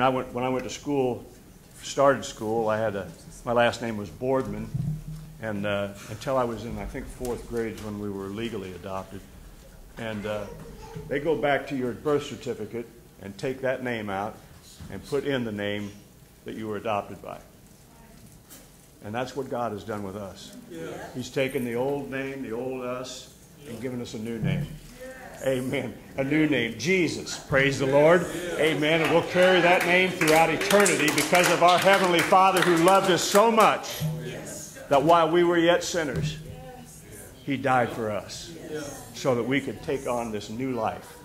I went, when I went to school, started school, I had a, my last name was Boardman, and uh, until I was in, I think, fourth grade when we were legally adopted. And uh, they go back to your birth certificate and take that name out and put in the name that you were adopted by. And that's what God has done with us. He's taken the old name, the old us, and given us a new name. Amen. A new name, Jesus. Praise the Lord. Amen. And we'll carry that name throughout eternity because of our Heavenly Father who loved us so much that while we were yet sinners, He died for us so that we could take on this new life,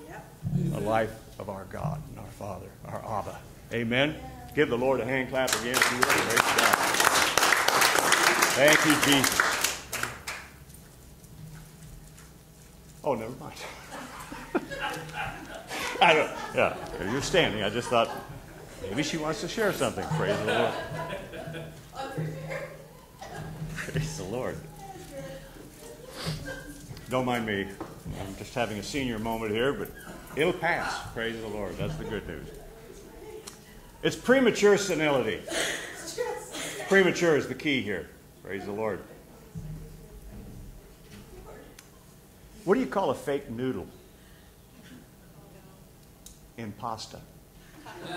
a life of our God and our Father, our Abba. Amen. Give the Lord a hand clap again. Thank you, Jesus. Oh, never mind. I don't, yeah, you're standing. I just thought maybe she wants to share something. Praise the Lord. Praise the Lord. Don't mind me. I'm just having a senior moment here, but it'll pass. Praise the Lord. That's the good news. It's premature senility. Premature is the key here. Praise the Lord. What do you call a fake noodle? In pasta. Did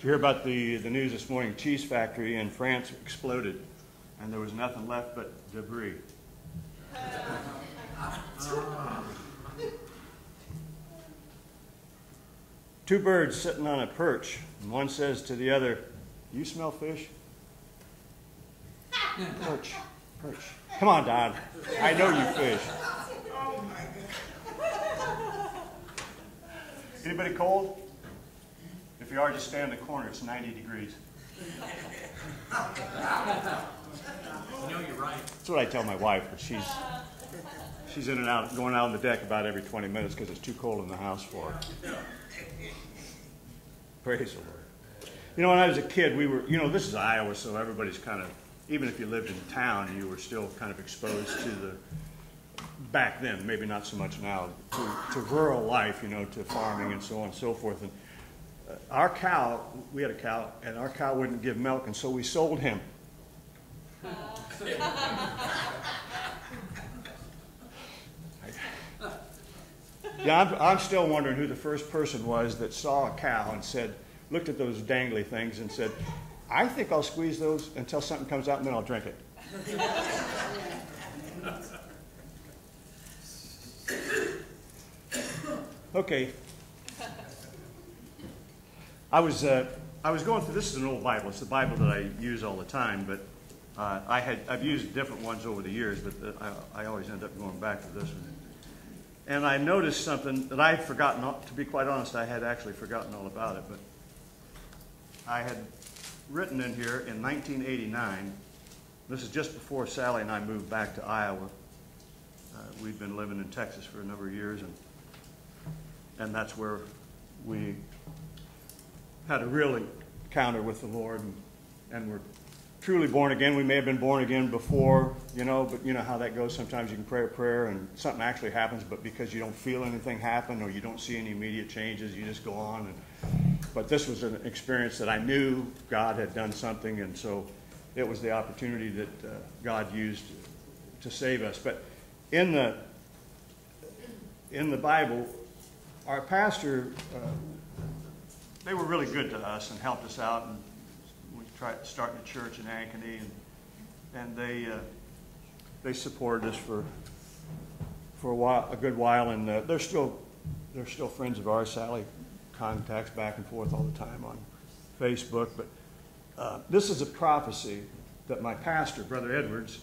you hear about the, the news this morning? Cheese factory in France exploded, and there was nothing left but debris. Two birds sitting on a perch, and one says to the other, You smell fish? Perch, perch. Come on, Don. I know you fish. Anybody cold? If you are, just stand in the corner. It's 90 degrees. You know you're right. That's what I tell my wife, but she's she's in and out, going out on the deck about every 20 minutes because it's too cold in the house for her. Praise the Lord. You know, when I was a kid, we were, you know, this is Iowa, so everybody's kind of, even if you lived in town, you were still kind of exposed to the, back then, maybe not so much now, to, to rural life, you know, to farming and so on and so forth. And uh, our cow, we had a cow, and our cow wouldn't give milk, and so we sold him. Yeah, I'm, I'm still wondering who the first person was that saw a cow and said, looked at those dangly things and said, I think I'll squeeze those until something comes out and then I'll drink it. Okay. I was, uh, I was going through, this is an old Bible. It's the Bible that I use all the time, but uh, I had, I've used different ones over the years, but uh, I, I always end up going back to this one. And I noticed something that I had forgotten, to be quite honest, I had actually forgotten all about it, but I had written in here in 1989, this is just before Sally and I moved back to Iowa. We'd been living in Texas for a number of years, and, and that's where we had a real encounter with the Lord and, and were truly born again. We may have been born again before, you know, but you know how that goes. Sometimes you can pray a prayer and something actually happens, but because you don't feel anything happen or you don't see any immediate changes, you just go on. And, but this was an experience that I knew God had done something, and so it was the opportunity that uh, God used to save us. But in the in the Bible, our pastor, uh, they were really good to us and helped us out. And we tried starting a church in Ankeny, and and they uh, they supported us for for a while, a good while, and uh, they're still they're still friends of ours. Sally contacts back and forth all the time on Facebook, but uh, this is a prophecy that my pastor, Brother Edwards,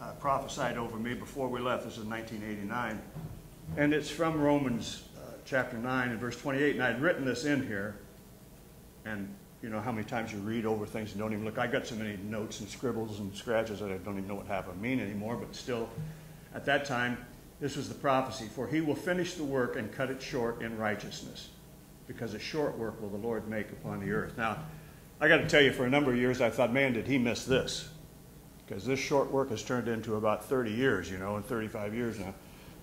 uh, prophesied over me before we left. This is 1989. And it's from Romans uh, chapter 9 and verse 28. And I had written this in here. And you know how many times you read over things and don't even look. I got so many notes and scribbles and scratches that I don't even know what half of them mean anymore. But still, at that time, this was the prophecy. For he will finish the work and cut it short in righteousness. Because a short work will the Lord make upon the earth. Now, I got to tell you, for a number of years, I thought, man, did he miss this? Because this short work has turned into about 30 years, you know, and 35 years now.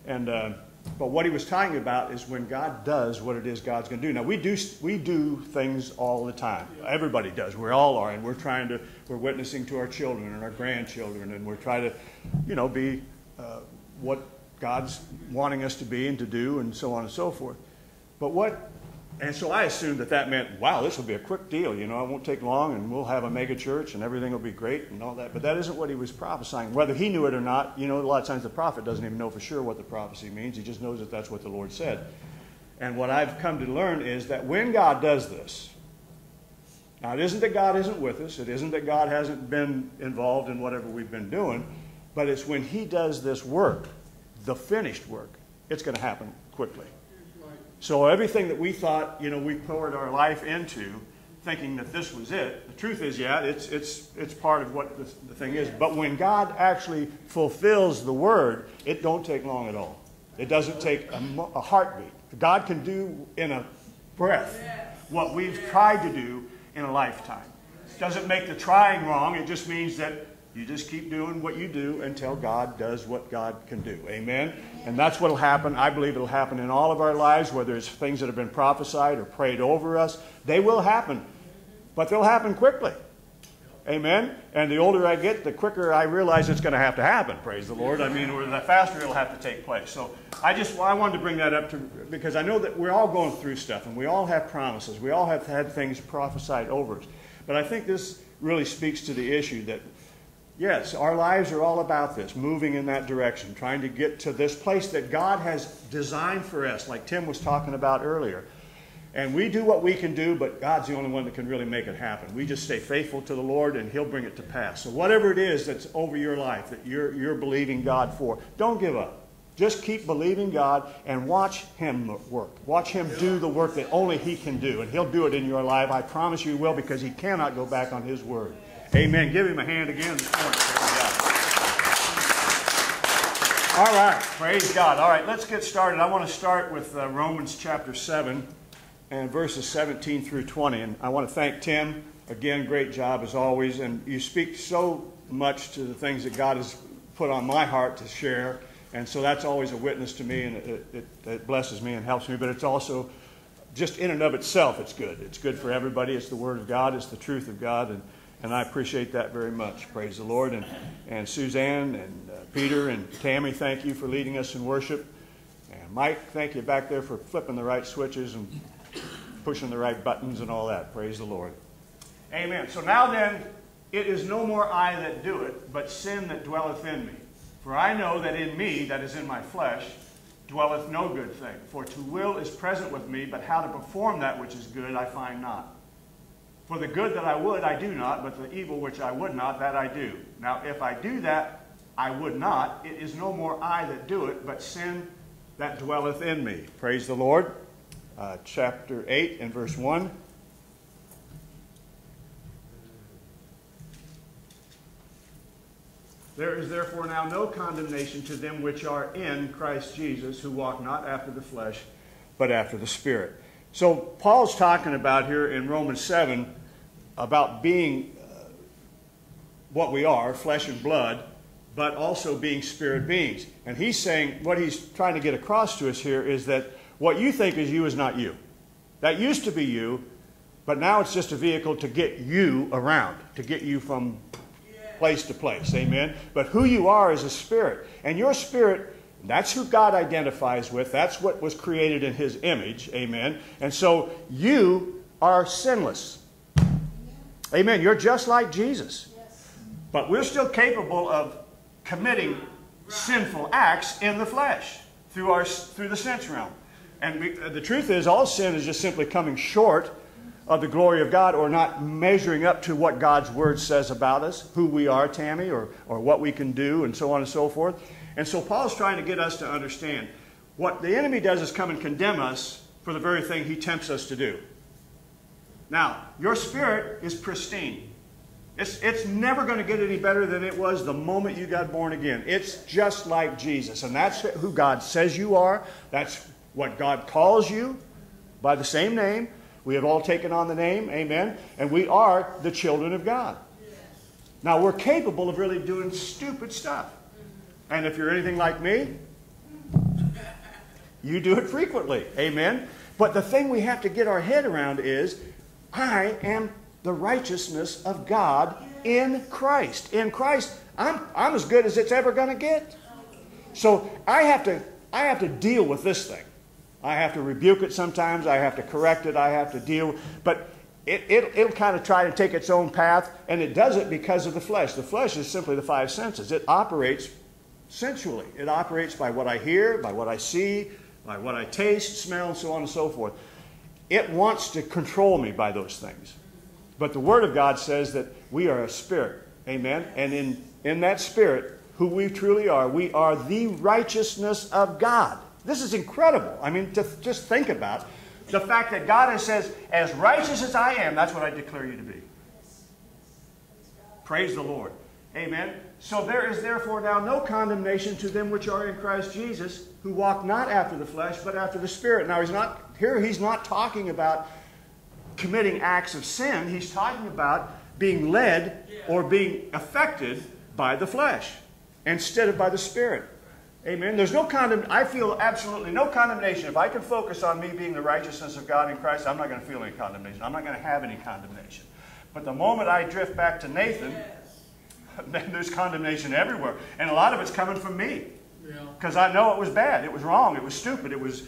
And uh, But what he was talking about is when God does what it is God's going to do. Now we do we do things all the time. Everybody does. We all are, and we're trying to we're witnessing to our children and our grandchildren, and we're trying to, you know, be uh, what God's wanting us to be and to do, and so on and so forth. But what and so I assumed that that meant, wow, this will be a quick deal. You know, it won't take long, and we'll have a mega church, and everything will be great, and all that. But that isn't what he was prophesying. Whether he knew it or not, you know, a lot of times the prophet doesn't even know for sure what the prophecy means. He just knows that that's what the Lord said. And what I've come to learn is that when God does this, now it isn't that God isn't with us, it isn't that God hasn't been involved in whatever we've been doing, but it's when he does this work, the finished work, it's going to happen quickly. So everything that we thought, you know, we poured our life into, thinking that this was it. The truth is, yeah, it's it's it's part of what the, the thing is. But when God actually fulfills the word, it don't take long at all. It doesn't take a, a heartbeat. God can do in a breath what we've tried to do in a lifetime. It doesn't make the trying wrong. It just means that you just keep doing what you do until God does what God can do. Amen? And that's what will happen. I believe it'll happen in all of our lives, whether it's things that have been prophesied or prayed over us. They will happen, but they'll happen quickly. Amen? And the older I get, the quicker I realize it's going to have to happen, praise the Lord. I mean, or the faster it'll have to take place. So I just I wanted to bring that up to, because I know that we're all going through stuff and we all have promises. We all have had things prophesied over us. But I think this really speaks to the issue that Yes, our lives are all about this, moving in that direction, trying to get to this place that God has designed for us, like Tim was talking about earlier. And we do what we can do, but God's the only one that can really make it happen. We just stay faithful to the Lord, and He'll bring it to pass. So, whatever it is that's over your life that you're, you're believing God for, don't give up. Just keep believing God and watch Him work. Watch Him do the work that only He can do. And He'll do it in your life. I promise you He will because He cannot go back on His word. Amen. Give him a hand again this morning. All right. Praise God. All right, let's get started. I want to start with uh, Romans chapter 7 and verses 17 through 20. And I want to thank Tim. Again, great job as always. And you speak so much to the things that God has put on my heart to share. And so that's always a witness to me, and it, it, it blesses me and helps me. But it's also just in and of itself, it's good. It's good for everybody. It's the Word of God, it's the truth of God. And and I appreciate that very much. Praise the Lord. And, and Suzanne and uh, Peter and Tammy, thank you for leading us in worship. And Mike, thank you back there for flipping the right switches and pushing the right buttons and all that. Praise the Lord. Amen. So now then, it is no more I that do it, but sin that dwelleth in me. For I know that in me, that is in my flesh, dwelleth no good thing. For to will is present with me, but how to perform that which is good I find not. For the good that I would, I do not, but the evil which I would not, that I do. Now, if I do that, I would not. It is no more I that do it, but sin that dwelleth in me. Praise the Lord. Uh, chapter 8 and verse 1. There is therefore now no condemnation to them which are in Christ Jesus, who walk not after the flesh, but after the Spirit. So Paul's talking about here in Romans 7 about being uh, what we are, flesh and blood, but also being spirit beings. And he's saying, what he's trying to get across to us here is that what you think is you is not you. That used to be you, but now it's just a vehicle to get you around, to get you from place to place. Amen? But who you are is a spirit. And your spirit that's who God identifies with. That's what was created in his image. Amen. And so you are sinless. Amen. You're just like Jesus. But we're still capable of committing sinful acts in the flesh through, our, through the sense realm. And we, uh, the truth is, all sin is just simply coming short of the glory of God or not measuring up to what God's Word says about us, who we are, Tammy, or, or what we can do, and so on and so forth. And so Paul's trying to get us to understand what the enemy does is come and condemn us for the very thing he tempts us to do. Now, your spirit is pristine. It's, it's never going to get any better than it was the moment you got born again. It's just like Jesus. And that's who God says you are. That's what God calls you by the same name. We have all taken on the name, amen. And we are the children of God. Now, we're capable of really doing stupid stuff. And if you're anything like me, You do it frequently. Amen. But the thing we have to get our head around is I am the righteousness of God in Christ. In Christ, I'm, I'm as good as it's ever going to get. So I have to I have to deal with this thing. I have to rebuke it sometimes. I have to correct it. I have to deal. But it, it, it'll kind of try to take its own path, and it does it because of the flesh. The flesh is simply the five senses. It operates sensually. It operates by what I hear, by what I see, by what I taste, smell, and so on and so forth. It wants to control me by those things. But the Word of God says that we are a spirit. Amen? And in, in that spirit, who we truly are, we are the righteousness of God. This is incredible. I mean, to just think about the fact that God says, as righteous as I am, that's what I declare you to be. Praise the Lord. Amen. So there is therefore now no condemnation to them which are in Christ Jesus, who walk not after the flesh, but after the Spirit. Now he's not here he's not talking about committing acts of sin. He's talking about being led or being affected by the flesh instead of by the Spirit. Amen. There's no condemn. I feel absolutely no condemnation. If I can focus on me being the righteousness of God in Christ, I'm not going to feel any condemnation. I'm not going to have any condemnation. But the moment I drift back to Nathan, then there's condemnation everywhere, and a lot of it's coming from me because I know it was bad. It was wrong. It was stupid. It was,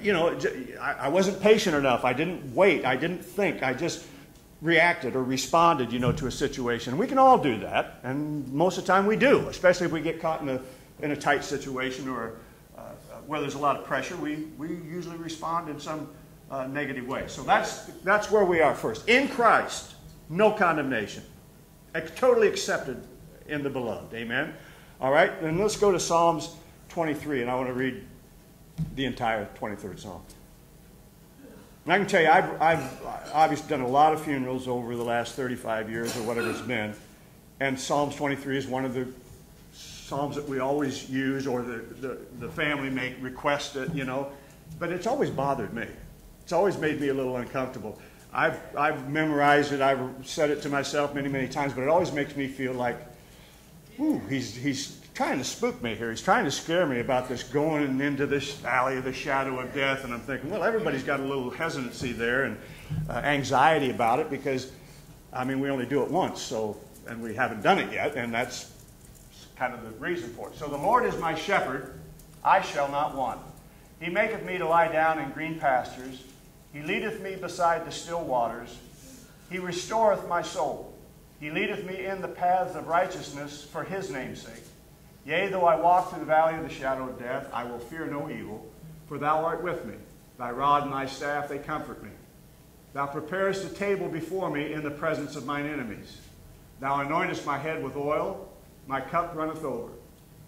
you know, I wasn't patient enough. I didn't wait. I didn't think. I just reacted or responded, you know, to a situation. We can all do that, and most of the time we do, especially if we get caught in a in a tight situation or uh, where there's a lot of pressure, we, we usually respond in some uh, negative way. So that's, that's where we are first. In Christ, no condemnation. Totally accepted in the beloved. Amen? All right, then let's go to Psalms 23, and I want to read the entire 23rd Psalm. And I can tell you, I've, I've obviously done a lot of funerals over the last 35 years or whatever it's been, and Psalms 23 is one of the psalms that we always use or the, the, the family make request it, you know. But it's always bothered me. It's always made me a little uncomfortable. I've, I've memorized it, I've said it to myself many, many times, but it always makes me feel like, ooh, he's, he's trying to spook me here. He's trying to scare me about this going into this valley of the shadow of death. And I'm thinking, well, everybody's got a little hesitancy there and uh, anxiety about it because, I mean, we only do it once, so, and we haven't done it yet, and that's kind of the reason for it. So the Lord is my shepherd, I shall not want. He maketh me to lie down in green pastures. He leadeth me beside the still waters. He restoreth my soul. He leadeth me in the paths of righteousness for his name's sake. Yea, though I walk through the valley of the shadow of death, I will fear no evil, for thou art with me. Thy rod and thy staff, they comfort me. Thou preparest a table before me in the presence of mine enemies. Thou anointest my head with oil, my cup runneth over.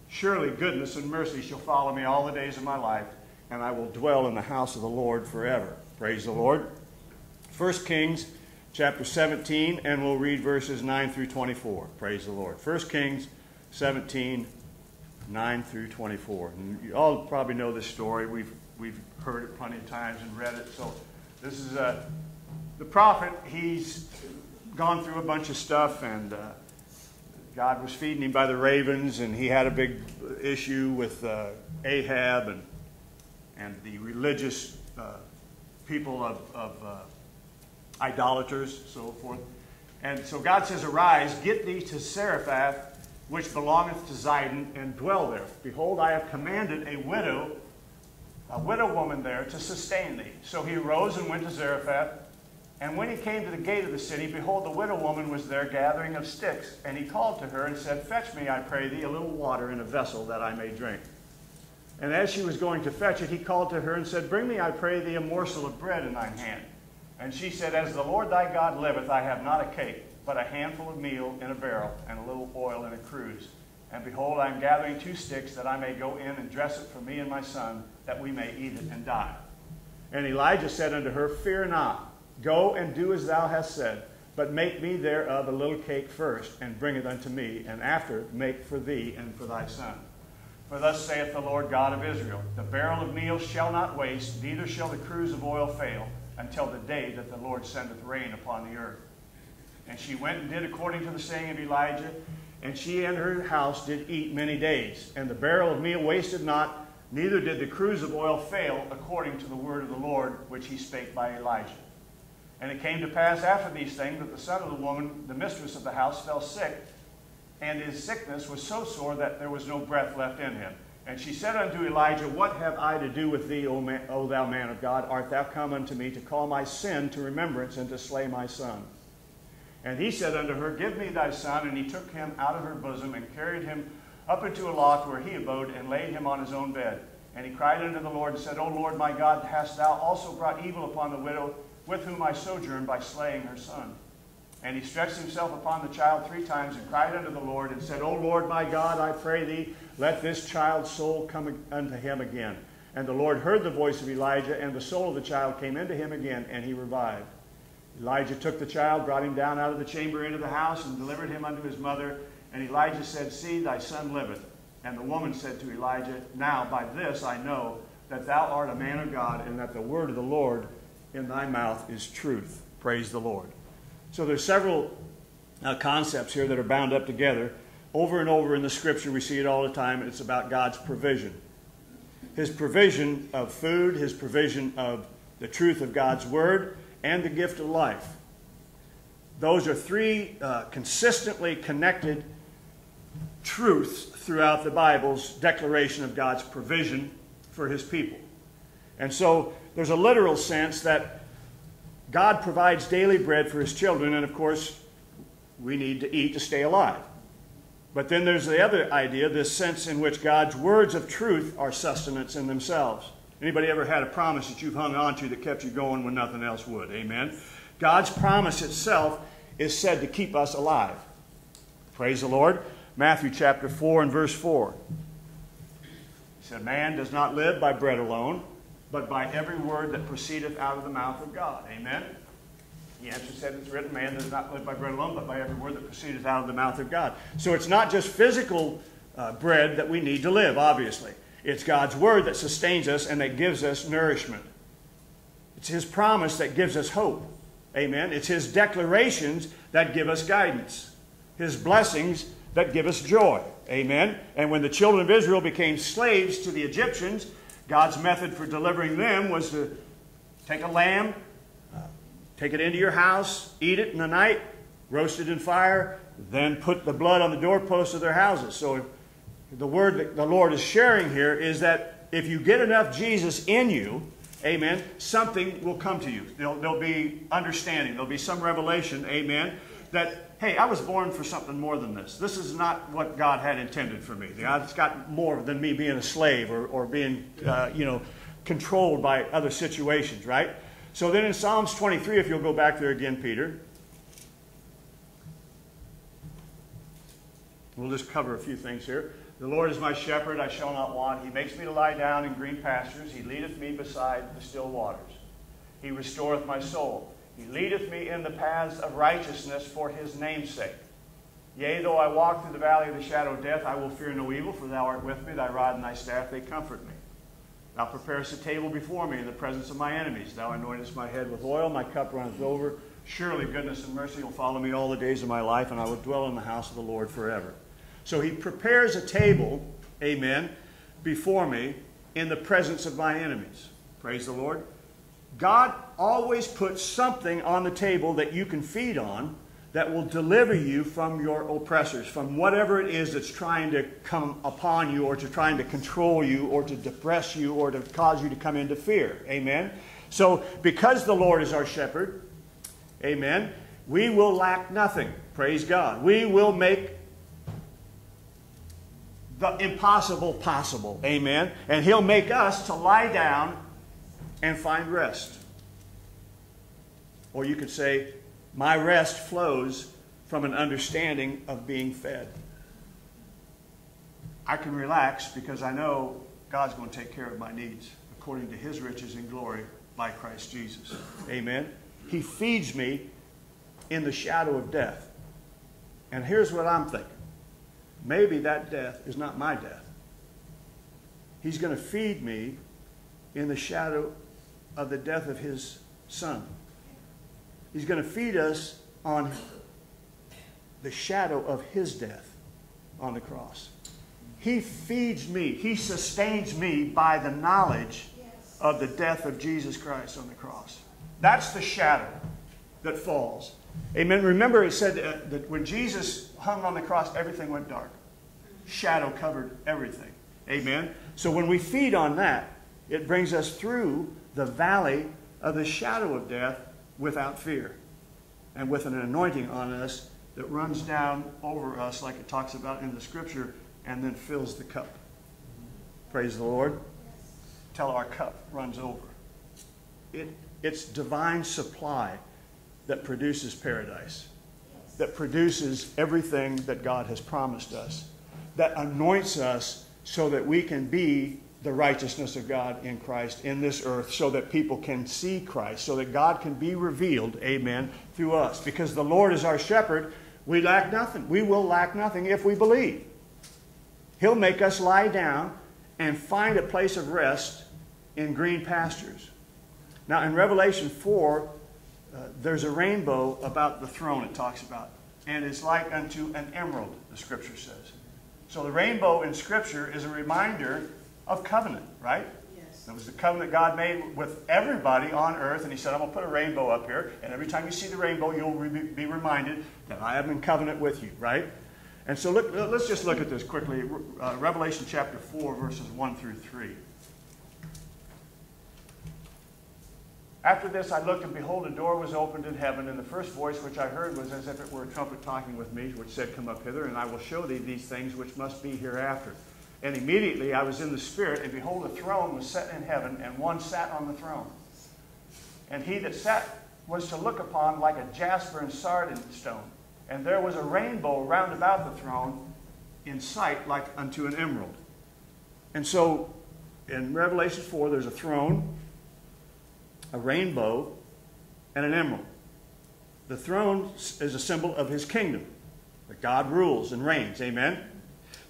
Surely goodness and mercy shall follow me all the days of my life, and I will dwell in the house of the Lord forever. Praise the Lord. 1 Kings chapter 17, and we'll read verses 9 through 24. Praise the Lord. 1 Kings 17, 9 through 24. And you all probably know this story. We've, we've heard it plenty of times and read it. So this is uh, the prophet. He's gone through a bunch of stuff and. Uh, God was feeding him by the ravens, and he had a big issue with uh, Ahab and, and the religious uh, people of, of uh, idolaters, so forth. And so God says, Arise, get thee to Zarephath, which belongeth to Zidon, and dwell there. Behold, I have commanded a widow, a widow woman there, to sustain thee. So he rose and went to Zarephath. And when he came to the gate of the city, behold, the widow woman was there gathering of sticks. And he called to her and said, Fetch me, I pray thee, a little water in a vessel that I may drink. And as she was going to fetch it, he called to her and said, Bring me, I pray thee, a morsel of bread in thine hand. And she said, As the Lord thy God liveth, I have not a cake, but a handful of meal in a barrel, and a little oil in a cruse. And behold, I am gathering two sticks, that I may go in and dress it for me and my son, that we may eat it and die. And Elijah said unto her, Fear not. Go and do as thou hast said, but make me thereof a little cake first, and bring it unto me, and after make for thee and for thy son. For thus saith the Lord God of Israel The barrel of meal shall not waste, neither shall the cruse of oil fail, until the day that the Lord sendeth rain upon the earth. And she went and did according to the saying of Elijah, and she and her house did eat many days. And the barrel of meal wasted not, neither did the cruse of oil fail according to the word of the Lord which he spake by Elijah. And it came to pass after these things that the son of the woman, the mistress of the house, fell sick, and his sickness was so sore that there was no breath left in him. And she said unto Elijah, What have I to do with thee, O, man, o thou man of God? Art thou come unto me to call my sin to remembrance and to slay my son? And he said unto her, Give me thy son. And he took him out of her bosom and carried him up into a loft where he abode and laid him on his own bed. And he cried unto the Lord and said, O Lord my God, hast thou also brought evil upon the widow with whom I sojourned by slaying her son? And he stretched himself upon the child three times and cried unto the Lord and said, O Lord my God, I pray thee, let this child's soul come unto him again. And the Lord heard the voice of Elijah, and the soul of the child came into him again, and he revived. Elijah took the child, brought him down out of the chamber into the house, and delivered him unto his mother. And Elijah said, See, thy son liveth. And the woman said to Elijah, Now by this I know that thou art a man of God, and that the word of the Lord in thy mouth is truth. Praise the Lord. So there's several uh, concepts here that are bound up together. Over and over in the scripture, we see it all the time. It's about God's provision. His provision of food, his provision of the truth of God's word, and the gift of life. Those are three uh, consistently connected truths throughout the Bible's declaration of God's provision for his people. And so there's a literal sense that God provides daily bread for his children, and of course, we need to eat to stay alive. But then there's the other idea, this sense in which God's words of truth are sustenance in themselves. Anybody ever had a promise that you've hung on to that kept you going when nothing else would? Amen. God's promise itself is said to keep us alive. Praise the Lord. Matthew chapter 4 and verse 4. He said, Man does not live by bread alone, but by every word that proceedeth out of the mouth of God. Amen. The answer said it's written, Man does not live by bread alone, but by every word that proceedeth out of the mouth of God. So it's not just physical uh, bread that we need to live, obviously. It's God's word that sustains us and that gives us nourishment. It's His promise that gives us hope. Amen. It's His declarations that give us guidance. His blessings that give us joy. Amen. And when the children of Israel became slaves to the Egyptians, God's method for delivering them was to take a lamb, take it into your house, eat it in the night, roast it in fire, then put the blood on the doorposts of their houses. So the word that the Lord is sharing here is that if you get enough Jesus in you, amen, something will come to you. There'll, there'll be understanding, there'll be some revelation, amen, that, hey, I was born for something more than this. This is not what God had intended for me. God's got more than me being a slave or, or being, uh, you know, controlled by other situations, right? So then in Psalms 23, if you'll go back there again, Peter, we'll just cover a few things here. The Lord is my shepherd, I shall not want. He makes me to lie down in green pastures. He leadeth me beside the still waters. He restoreth my soul. He leadeth me in the paths of righteousness for his name's sake. Yea, though I walk through the valley of the shadow of death, I will fear no evil, for thou art with me. Thy rod and thy staff, they comfort me. Thou preparest a table before me in the presence of my enemies. Thou anointest my head with oil, my cup runneth over. Surely goodness and mercy will follow me all the days of my life, and I will dwell in the house of the Lord forever. So he prepares a table, amen, before me in the presence of my enemies. Praise the Lord. God always puts something on the table that you can feed on that will deliver you from your oppressors, from whatever it is that's trying to come upon you or to trying to control you or to depress you or to cause you to come into fear. Amen. So because the Lord is our shepherd, amen, we will lack nothing. Praise God. We will make the impossible possible. Amen. And He'll make us to lie down and find rest. Or you could say, My rest flows from an understanding of being fed. I can relax because I know God's going to take care of my needs according to His riches and glory by Christ Jesus. Amen. He feeds me in the shadow of death. And here's what I'm thinking maybe that death is not my death. He's going to feed me in the shadow of the death of his son. He's going to feed us on the shadow of his death on the cross. He feeds me. He sustains me by the knowledge of the death of Jesus Christ on the cross. That's the shadow that falls. Amen. Remember, it said uh, that when Jesus hung on the cross, everything went dark. Shadow covered everything. Amen. So when we feed on that, it brings us through the valley of the shadow of death without fear and with an anointing on us that runs down over us, like it talks about in the scripture, and then fills the cup. Praise the Lord. Till our cup runs over. It, it's divine supply that produces paradise, that produces everything that God has promised us, that anoints us so that we can be the righteousness of God in Christ in this earth so that people can see Christ, so that God can be revealed, amen, through us. Because the Lord is our shepherd, we lack nothing. We will lack nothing if we believe. He'll make us lie down and find a place of rest in green pastures. Now, in Revelation 4, uh, there's a rainbow about the throne it talks about. And it's like unto an emerald, the scripture says. So the rainbow in scripture is a reminder of covenant, right? Yes. That was the covenant God made with everybody on earth. And he said, I'm going to put a rainbow up here. And every time you see the rainbow, you'll be reminded that I am in covenant with you, right? And so look, let's just look at this quickly. Uh, Revelation chapter 4, verses 1 through 3. After this I looked, and behold, a door was opened in heaven, and the first voice which I heard was as if it were a trumpet talking with me, which said, Come up hither, and I will show thee these things which must be hereafter. And immediately I was in the Spirit, and behold, a throne was set in heaven, and one sat on the throne. And he that sat was to look upon like a jasper and sardine stone. And there was a rainbow round about the throne in sight like unto an emerald. And so in Revelation 4, there's a throne, a rainbow, and an emerald. The throne is a symbol of his kingdom, that God rules and reigns. Amen?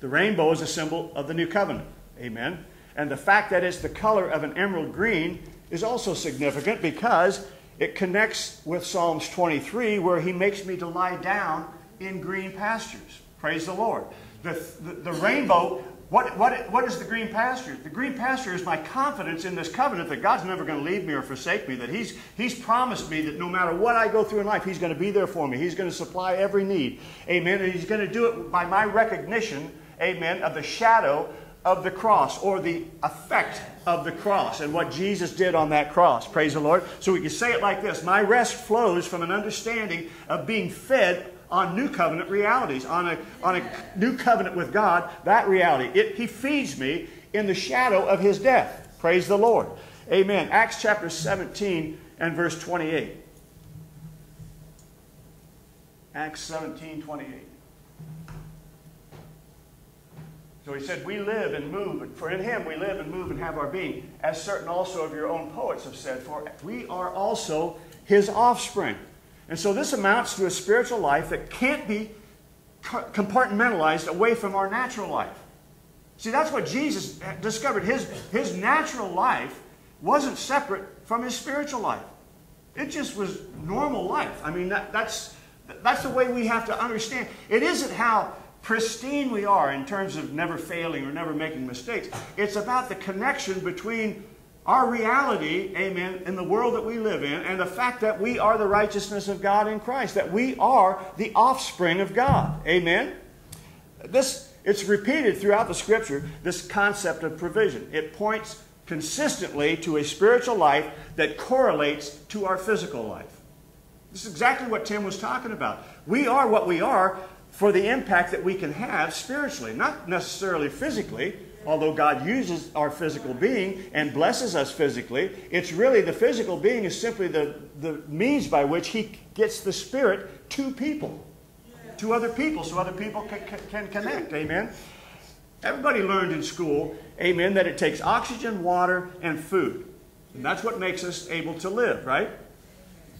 The rainbow is a symbol of the new covenant. Amen? And the fact that it's the color of an emerald green is also significant because it connects with Psalms 23 where he makes me to lie down in green pastures. Praise the Lord. The, the, the rainbow what, what, what is the green pasture? The green pasture is my confidence in this covenant that God's never going to leave me or forsake me, that he's, he's promised me that no matter what I go through in life, He's going to be there for me. He's going to supply every need. Amen. And He's going to do it by my recognition, amen, of the shadow of the cross or the effect of the cross and what Jesus did on that cross. Praise the Lord. So we can say it like this My rest flows from an understanding of being fed on new covenant realities, on a, on a new covenant with God, that reality. It, he feeds me in the shadow of his death. Praise the Lord. Amen. Acts chapter 17 and verse 28. Acts 17, 28. So he said, We live and move, for in him we live and move and have our being, as certain also of your own poets have said, for we are also his offspring. And so this amounts to a spiritual life that can't be compartmentalized away from our natural life. See, that's what Jesus discovered. His, his natural life wasn't separate from his spiritual life. It just was normal life. I mean, that, that's, that's the way we have to understand. It isn't how pristine we are in terms of never failing or never making mistakes. It's about the connection between our reality, amen, in the world that we live in, and the fact that we are the righteousness of God in Christ, that we are the offspring of God. Amen? This, it's repeated throughout the scripture, this concept of provision. It points consistently to a spiritual life that correlates to our physical life. This is exactly what Tim was talking about. We are what we are for the impact that we can have spiritually, not necessarily physically, although God uses our physical being and blesses us physically, it's really the physical being is simply the, the means by which He gets the Spirit to people, to other people, so other people can, can connect. Amen. Everybody learned in school, amen, that it takes oxygen, water, and food. And that's what makes us able to live, right?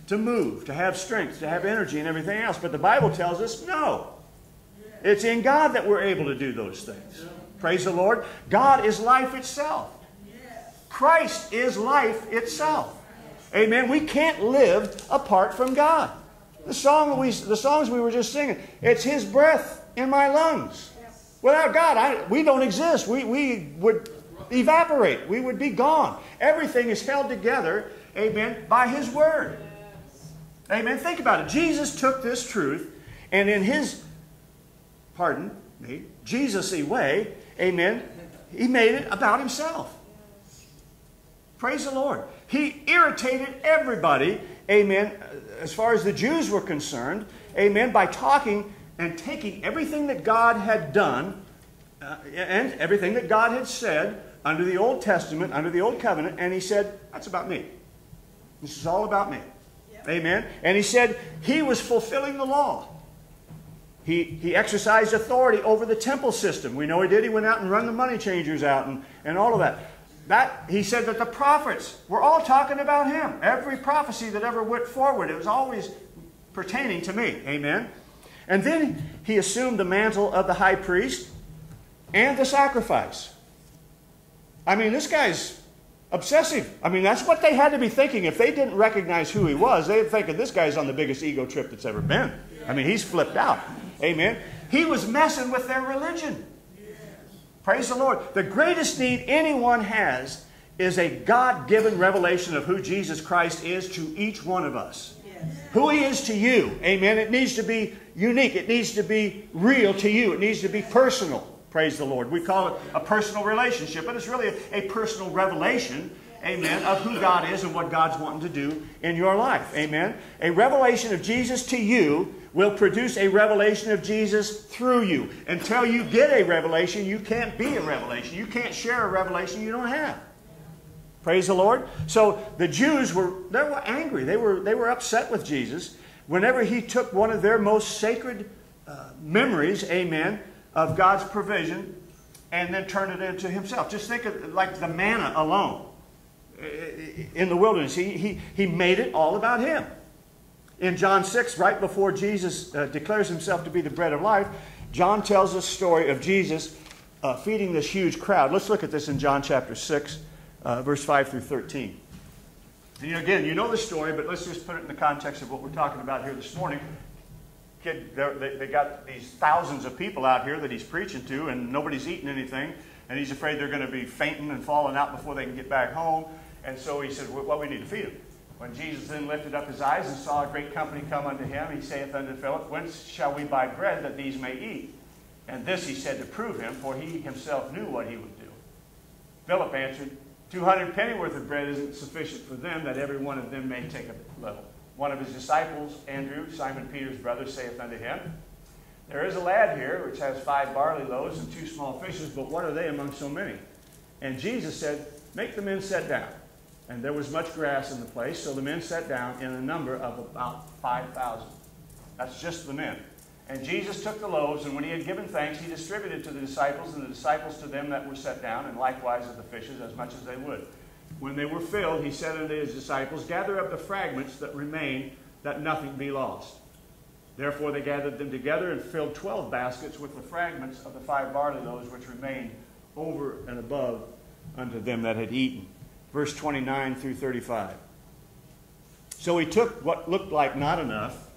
To move, to have strength, to have energy, and everything else. But the Bible tells us no. It's in God that we're able to do those things. Praise the Lord. God is life itself. Christ is life itself. Amen. We can't live apart from God. The, song we, the songs we were just singing, it's His breath in my lungs. Without God, I, we don't exist. We, we would evaporate. We would be gone. Everything is held together, amen, by His Word. Amen. Think about it. Jesus took this truth and in His, pardon me, Jesus way, amen, He made it about Himself. Praise the Lord. He irritated everybody, amen, as far as the Jews were concerned, amen, by talking and taking everything that God had done uh, and everything that God had said under the Old Testament, under the Old Covenant, and he said, That's about me. This is all about me. Yep. Amen. And he said he was fulfilling the law. He, he exercised authority over the temple system. We know he did. He went out and run the money changers out and, and all of that. That he said that the prophets were all talking about him. Every prophecy that ever went forward, it was always pertaining to me. Amen. And then he assumed the mantle of the high priest and the sacrifice. I mean, this guy's obsessive. I mean, that's what they had to be thinking. If they didn't recognize who he was, they'd thinking this guy's on the biggest ego trip that's ever been. I mean, he's flipped out. Amen. He was messing with their religion. Praise the Lord. The greatest need anyone has is a God given revelation of who Jesus Christ is to each one of us. Who he is to you. Amen. It needs to be unique. It needs to be real to you. It needs to be personal. Praise the Lord. We call it a personal relationship, but it's really a, a personal revelation, amen, of who God is and what God's wanting to do in your life. Amen. A revelation of Jesus to you will produce a revelation of Jesus through you. Until you get a revelation, you can't be a revelation. You can't share a revelation you don't have. Praise the Lord. So the Jews were they were angry. They were they were upset with Jesus whenever he took one of their most sacred uh, memories, amen, of God's provision and then turn it into himself. Just think of like the manna alone in the wilderness. He, he, he made it all about him. In John 6, right before Jesus uh, declares himself to be the bread of life, John tells a story of Jesus uh, feeding this huge crowd. Let's look at this in John chapter 6, uh, verse 5 through 13. And, again, you know the story, but let's just put it in the context of what we're talking about here this morning kid, they, they got these thousands of people out here that he's preaching to, and nobody's eating anything, and he's afraid they're going to be fainting and falling out before they can get back home. And so he said, Well, we need to feed them. When Jesus then lifted up his eyes and saw a great company come unto him, he saith unto Philip, Whence shall we buy bread that these may eat? And this he said to prove him, for he himself knew what he would do. Philip answered, Two hundred pennyworth of bread isn't sufficient for them, that every one of them may take a little. One of his disciples, Andrew, Simon Peter's brother, saith unto him, There is a lad here which has five barley loaves and two small fishes, but what are they among so many? And Jesus said, Make the men sit down. And there was much grass in the place, so the men sat down in a number of about 5,000. That's just the men. And Jesus took the loaves, and when he had given thanks, he distributed to the disciples, and the disciples to them that were set down, and likewise of the fishes, as much as they would. When they were filled, he said unto his disciples, Gather up the fragments that remain, that nothing be lost. Therefore they gathered them together and filled twelve baskets with the fragments of the five barley loaves which remained over and above unto them that had eaten. Verse 29 through 35. So he took what looked like not enough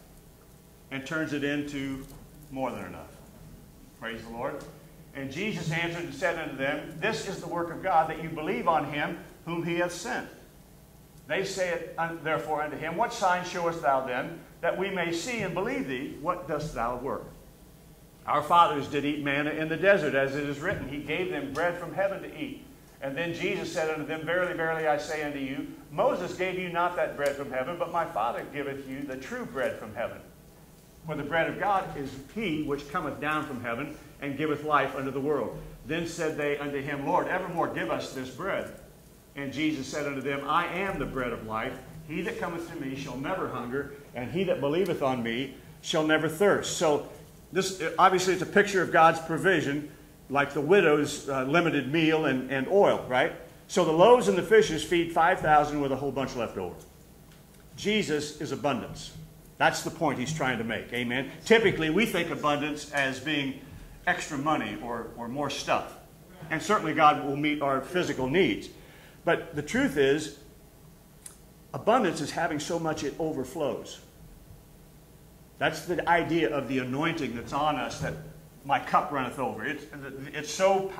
and turns it into more than enough. Praise the Lord. And Jesus answered and said unto them, This is the work of God, that you believe on him whom he hath sent. They say therefore unto him, What sign showest thou then, that we may see and believe thee? What dost thou work? Our fathers did eat manna in the desert, as it is written, He gave them bread from heaven to eat. And then Jesus said unto them, Verily, verily, I say unto you, Moses gave you not that bread from heaven, but my Father giveth you the true bread from heaven. For the bread of God is he which cometh down from heaven and giveth life unto the world. Then said they unto him, Lord, evermore give us this bread. And Jesus said unto them, I am the bread of life. He that cometh to me shall never hunger, and he that believeth on me shall never thirst. So, this obviously it's a picture of God's provision, like the widow's uh, limited meal and, and oil, right? So the loaves and the fishes feed 5,000 with a whole bunch left over. Jesus is abundance. That's the point he's trying to make. Amen. Typically, we think abundance as being extra money or, or more stuff. And certainly, God will meet our physical needs. But the truth is, abundance is having so much it overflows. That's the idea of the anointing that's on us that my cup runneth over. It's, it's so,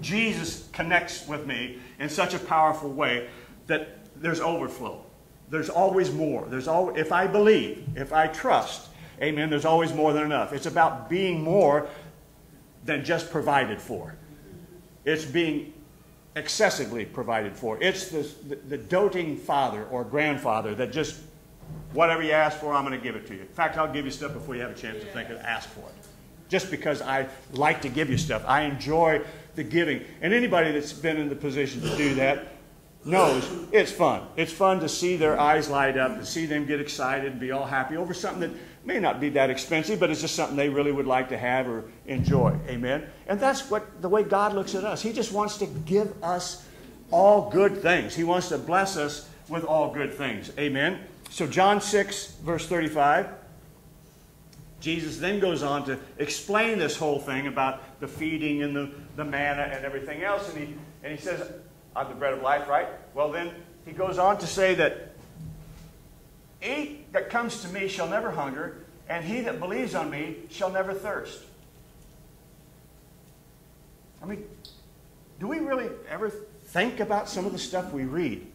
Jesus connects with me in such a powerful way that there's overflow. There's always more. There's always, if I believe, if I trust, amen, there's always more than enough. It's about being more than just provided for. It's being excessively provided for. It's the, the, the doting father or grandfather that just, whatever you ask for, I'm going to give it to you. In fact, I'll give you stuff before you have a chance to think and ask for it. Just because I like to give you stuff. I enjoy the giving. And anybody that's been in the position to do that knows it's fun. It's fun to see their eyes light up, to see them get excited and be all happy over something that may not be that expensive, but it's just something they really would like to have or enjoy. Amen. And that's what the way God looks at us. He just wants to give us all good things. He wants to bless us with all good things. Amen. So John 6 verse 35 Jesus then goes on to explain this whole thing about the feeding and the, the manna and everything else. And he, and he says, I'm the bread of life, right? Well, then he goes on to say that he that comes to me shall never hunger, and he that believes on me shall never thirst. I mean, do we really ever think about some of the stuff we read?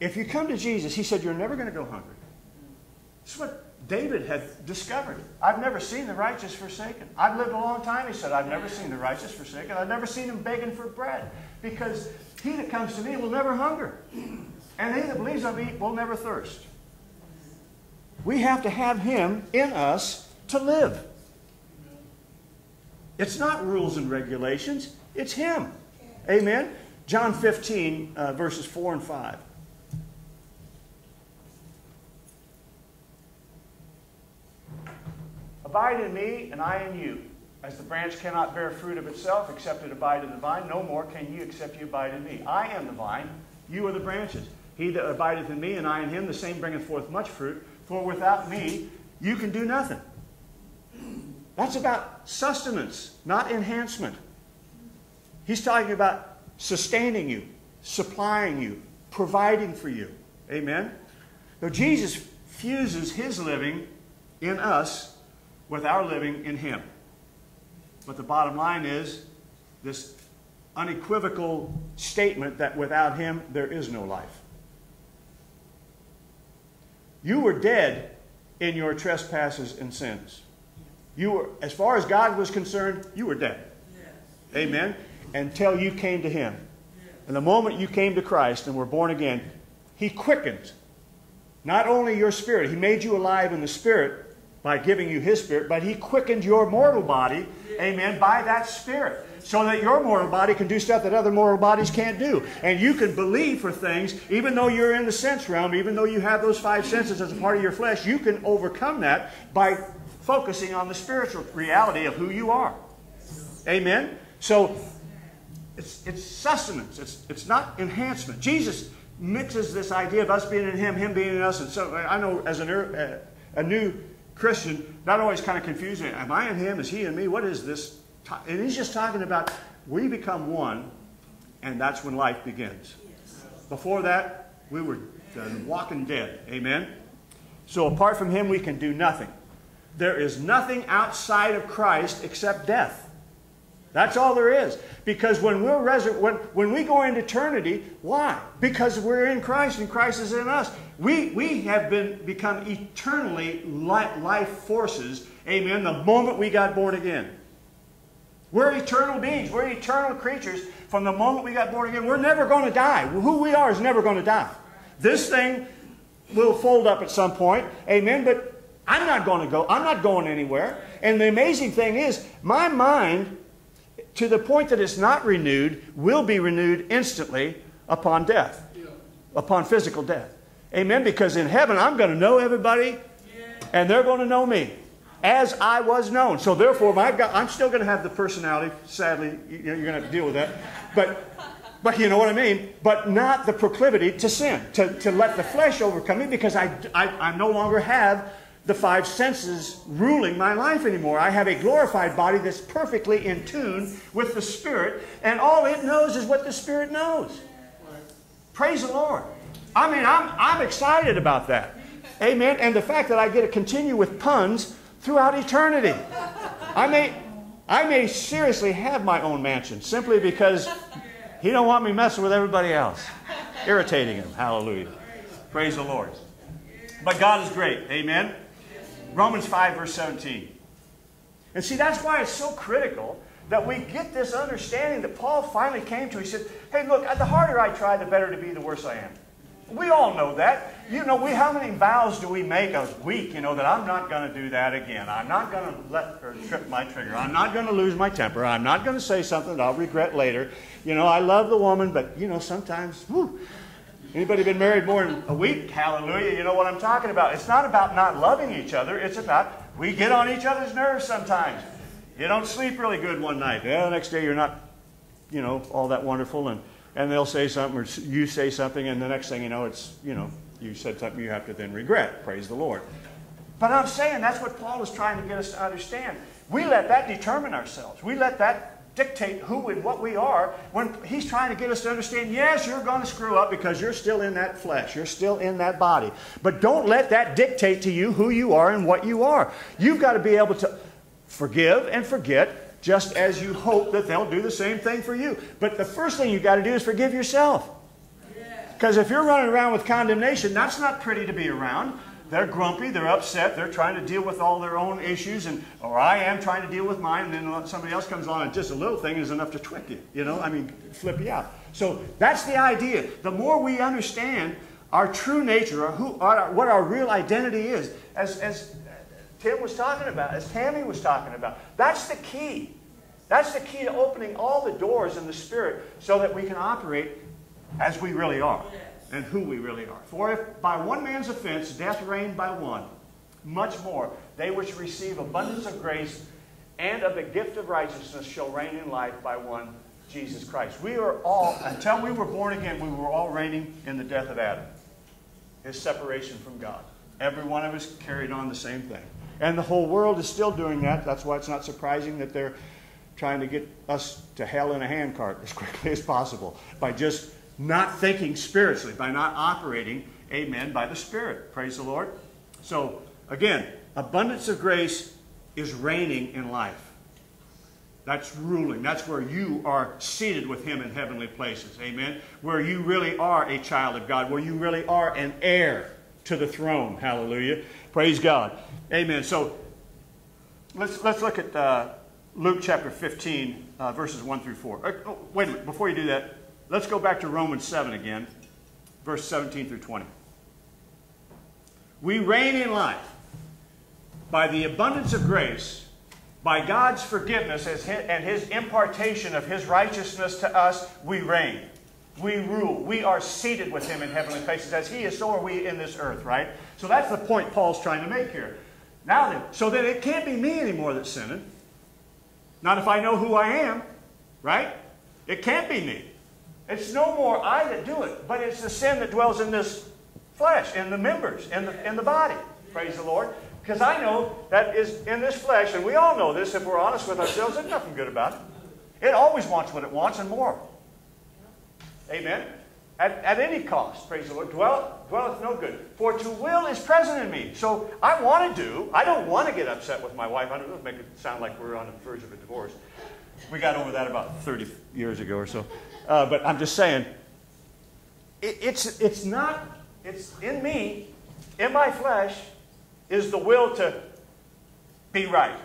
If you come to Jesus, he said, You're never going to go hungry. What David had discovered. I've never seen the righteous forsaken. I've lived a long time, he said. I've never seen the righteous forsaken. I've never seen him begging for bread. Because he that comes to me will never hunger. And he that believes on me will never thirst. We have to have him in us to live. It's not rules and regulations, it's him. Amen? John 15, uh, verses 4 and 5. Abide in me, and I in you. As the branch cannot bear fruit of itself except it abide in the vine, no more can you except you abide in me. I am the vine, you are the branches. He that abideth in me, and I in him, the same bringeth forth much fruit. For without me, you can do nothing. That's about sustenance, not enhancement. He's talking about sustaining you, supplying you, providing for you. Amen? So Jesus fuses his living in us with our living in Him. But the bottom line is this unequivocal statement that without Him there is no life. You were dead in your trespasses and sins. You were, as far as God was concerned, you were dead. Yes. Amen. Until you came to Him. Yes. And the moment you came to Christ and were born again, He quickened not only your spirit, He made you alive in the spirit, by giving you his spirit, but he quickened your mortal body, amen, by that spirit. So that your mortal body can do stuff that other mortal bodies can't do. And you can believe for things, even though you're in the sense realm, even though you have those five senses as a part of your flesh, you can overcome that by focusing on the spiritual reality of who you are. Amen? So it's, it's sustenance, it's, it's not enhancement. Jesus mixes this idea of us being in Him, Him being in us. And so I know as an, a new Christian, not always kind of confusing. Am I in him? Is he in me? What is this? And he's just talking about we become one, and that's when life begins. Before that, we were walking dead. Amen? So apart from him, we can do nothing. There is nothing outside of Christ except death. That's all there is. Because when we're when, when we go into eternity, why? Because we're in Christ and Christ is in us. We, we have been become eternally life forces, amen, the moment we got born again. We're eternal beings. We're eternal creatures from the moment we got born again. We're never going to die. Who we are is never going to die. This thing will fold up at some point, amen, but I'm not going to go. I'm not going anywhere. And the amazing thing is, my mind to the point that it's not renewed, will be renewed instantly upon death, upon physical death. Amen. Because in heaven, I'm going to know everybody, and they're going to know me as I was known. So therefore, my God, I'm still going to have the personality. Sadly, you you're going to have to deal with that. But, but you know what I mean. But not the proclivity to sin, to, to let the flesh overcome me, because I, I, I no longer have the five senses ruling my life anymore. I have a glorified body that's perfectly in tune with the Spirit, and all it knows is what the Spirit knows. Praise the Lord. I mean, I'm, I'm excited about that. Amen. And the fact that I get to continue with puns throughout eternity. I may, I may seriously have my own mansion simply because he don't want me messing with everybody else, irritating him. Hallelujah. Praise the Lord. But God is great. Amen. Romans 5, verse 17. And see, that's why it's so critical that we get this understanding that Paul finally came to. He said, Hey, look, the harder I try, the better to be, the worse I am. We all know that. You know, we how many vows do we make a week, you know, that I'm not going to do that again. I'm not going to let her trip my trigger. I'm not going to lose my temper. I'm not going to say something that I'll regret later. You know, I love the woman, but, you know, sometimes, whew. Anybody been married more than a week? Hallelujah. You know what I'm talking about. It's not about not loving each other. It's about we get on each other's nerves sometimes. You don't sleep really good one night. Yeah, the next day you're not, you know, all that wonderful. And, and they'll say something or you say something and the next thing you know, it's, you know, you said something you have to then regret. Praise the Lord. But I'm saying that's what Paul is trying to get us to understand. We let that determine ourselves. We let that dictate who and what we are when he's trying to get us to understand yes, you're going to screw up because you're still in that flesh, you're still in that body. But don't let that dictate to you who you are and what you are. You've got to be able to forgive and forget just as you hope that they'll do the same thing for you. But the first thing you've got to do is forgive yourself. Because if you're running around with condemnation, that's not pretty to be around. They're grumpy, they're upset, they're trying to deal with all their own issues, and or I am trying to deal with mine, and then somebody else comes along and just a little thing is enough to trick you, you know, I mean, flip you out. So that's the idea. The more we understand our true nature, or who, our, what our real identity is, as, as Tim was talking about, as Tammy was talking about, that's the key. That's the key to opening all the doors in the Spirit so that we can operate as we really are and who we really are. For if by one man's offense death reigned by one, much more they which receive abundance of grace and of the gift of righteousness shall reign in life by one Jesus Christ. We are all, until we were born again, we were all reigning in the death of Adam, his separation from God. Every one of us carried on the same thing. And the whole world is still doing that. That's why it's not surprising that they're trying to get us to hell in a handcart as quickly as possible by just not thinking spiritually, by not operating, amen, by the Spirit. Praise the Lord. So, again, abundance of grace is reigning in life. That's ruling. That's where you are seated with Him in heavenly places. Amen. Where you really are a child of God, where you really are an heir to the throne. Hallelujah. Praise God. Amen. So let's, let's look at uh, Luke chapter 15, uh, verses 1 through 4. Uh, oh, wait a minute. Before you do that, Let's go back to Romans 7 again, verse 17 through 20. We reign in life by the abundance of grace, by God's forgiveness and His impartation of His righteousness to us, we reign. We rule. We are seated with Him in heavenly places. As He is, so are we in this earth, right? So that's the point Paul's trying to make here. Now then, so that it can't be me anymore that's sinning. Not if I know who I am, right? It can't be me. It's no more I that do it, but it's the sin that dwells in this flesh, in the members, in the, in the body. Praise the Lord. Because I know that is in this flesh, and we all know this if we're honest with ourselves, there's nothing good about it. It always wants what it wants and more. Amen. At, at any cost, praise the Lord, dwell, dwelleth no good. For to will is present in me. So I want to do, I don't want to get upset with my wife. I don't make it sound like we're on the verge of a divorce. We got over that about 30 years ago or so. Uh, but I'm just saying, it, it's, it's not, it's in me, in my flesh, is the will to be right,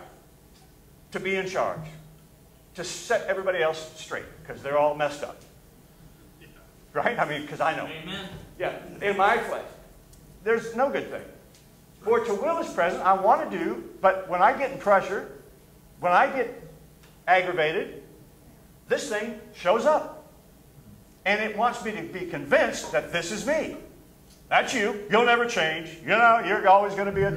to be in charge, to set everybody else straight, because they're all messed up. Right? I mean, because I know. Amen. Yeah, in my flesh. There's no good thing. For to will is present, I want to do, but when I get in pressure, when I get aggravated, this thing shows up. And it wants me to be convinced that this is me. That's you. You'll never change. You know, you're always going to be a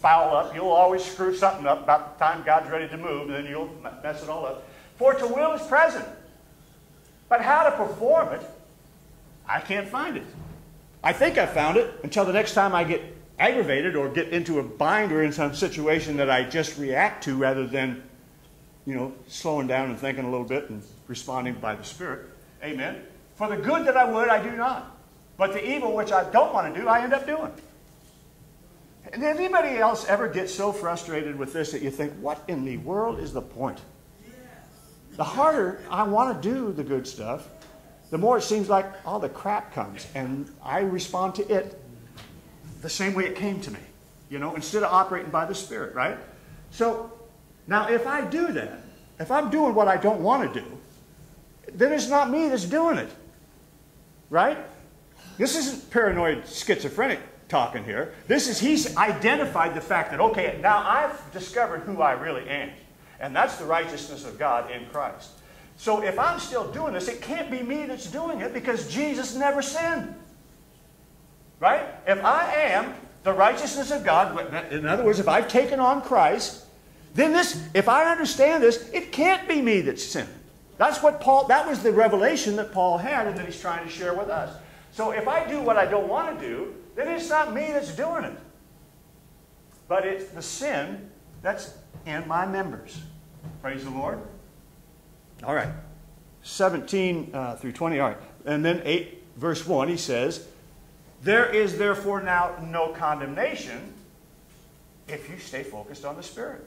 foul up. You'll always screw something up about the time God's ready to move, and then you'll mess it all up. For to will is present. But how to perform it, I can't find it. I think I found it until the next time I get aggravated or get into a bind or in some situation that I just react to rather than, you know, slowing down and thinking a little bit and responding by the Spirit. Amen. For the good that I would, I do not. But the evil which I don't want to do, I end up doing. And anybody else ever get so frustrated with this that you think, what in the world is the point? The harder I want to do the good stuff, the more it seems like all the crap comes, and I respond to it the same way it came to me, you know, instead of operating by the Spirit, right? So now, if I do that, if I'm doing what I don't want to do, then it's not me that's doing it, right? This isn't paranoid schizophrenic talking here. This is he's identified the fact that, okay, now I've discovered who I really am. And that's the righteousness of God in Christ. So if I'm still doing this, it can't be me that's doing it because Jesus never sinned. Right? If I am the righteousness of God, in other words, if I've taken on Christ, then this, if I understand this, it can't be me that's sinned. That's what Paul, that was the revelation that Paul had and that he's trying to share with us. So if I do what I don't want to do, then it's not me that's doing it. But it's the sin that's in my members. Praise the Lord. All right. 17 uh, through 20. All right. And then 8, verse 1, he says, There is therefore now no condemnation if you stay focused on the Spirit.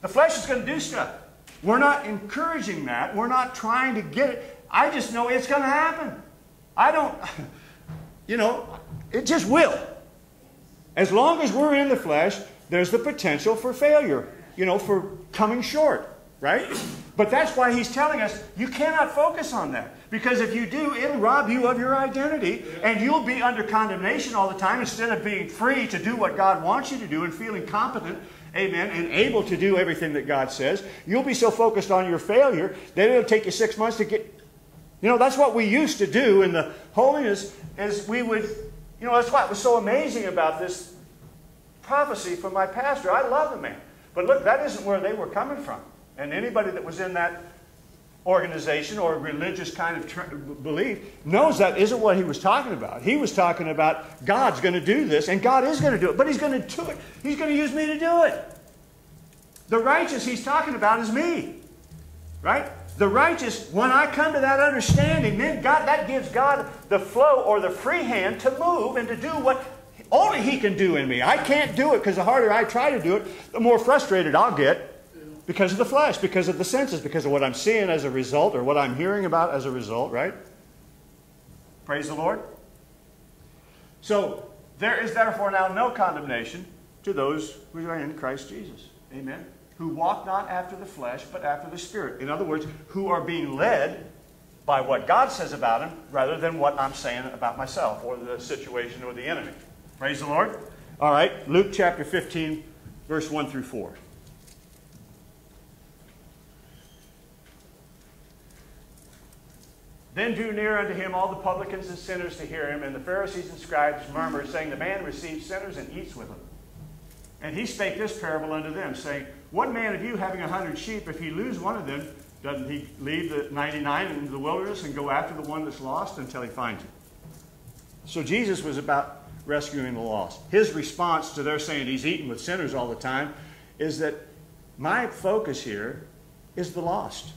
The flesh is going to do stuff. We're not encouraging that. We're not trying to get it. I just know it's going to happen. I don't, you know, it just will. As long as we're in the flesh, there's the potential for failure, you know, for coming short, right? But that's why he's telling us you cannot focus on that. Because if you do, it'll rob you of your identity, and you'll be under condemnation all the time instead of being free to do what God wants you to do and feeling competent amen, and able to do everything that God says, you'll be so focused on your failure that it'll take you six months to get. You know, that's what we used to do in the holiness, is we would, you know, that's what was so amazing about this prophecy from my pastor. I love the man. But look, that isn't where they were coming from. And anybody that was in that organization or religious kind of belief knows that isn't what he was talking about. He was talking about God's going to do this, and God is going to do it, but he's going to do it. He's going to use me to do it. The righteous he's talking about is me. Right? The righteous, when I come to that understanding, then God that gives God the flow or the free hand to move and to do what only he can do in me. I can't do it because the harder I try to do it, the more frustrated I'll get because of the flesh, because of the senses, because of what I'm seeing as a result or what I'm hearing about as a result, right? Praise the Lord. So, there is therefore now no condemnation to those who are in Christ Jesus. Amen. Who walk not after the flesh, but after the Spirit. In other words, who are being led by what God says about them rather than what I'm saying about myself or the situation or the enemy. Praise the Lord. All right, Luke chapter 15, verse 1 through 4. Then drew near unto him all the publicans and sinners to hear him, and the Pharisees and scribes murmured, saying, The man receives sinners and eats with them. And he spake this parable unto them, saying, What man of you, having a hundred sheep, if he lose one of them, doesn't he leave the 99 in the wilderness and go after the one that's lost until he finds it? So Jesus was about rescuing the lost. His response to their saying he's eating with sinners all the time is that my focus here is the lost,